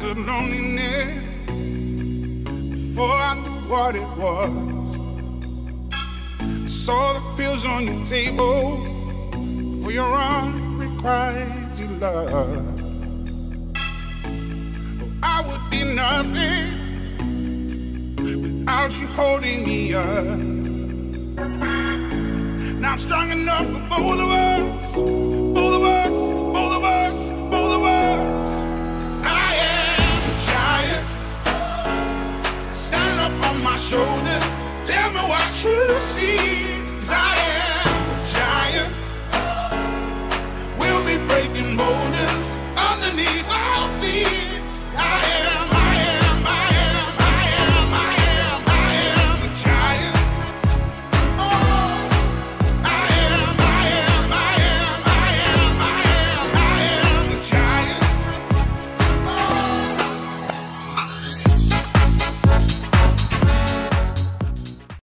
understood loneliness before I knew what it was. I saw the pills on your table for your unrequited love. Oh, I would be nothing without you holding me up. Now I'm strong enough for both of us, up on my shoulders. Tell me what you see.